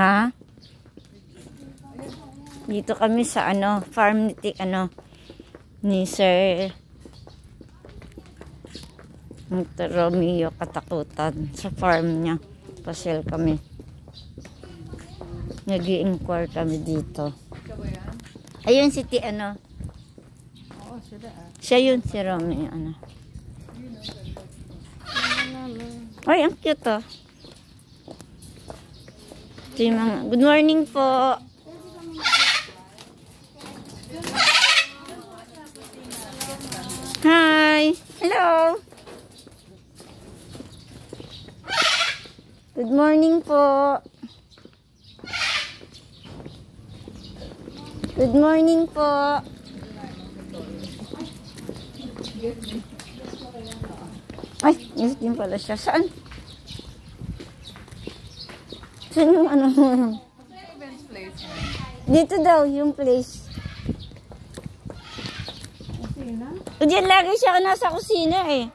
Ha? Dito kami sa ano, farm ni ano, ni Sir Mr. Romeo katakutan sa farm niya. Pasel kami. nag inquire kami dito. Ayun si Ti, ano. Oo, sila ah. Siya yun, si Romeo, ano. Ay, ang cute oh. Ito yung mga, good morning po. Hi. Hello. Good morning po. Good morning po. Ay, yun din pala siya. Saan? Saan yung ano? Place. Dito daw yung place. Kusina? Diyan lagi siya nasa kusina eh.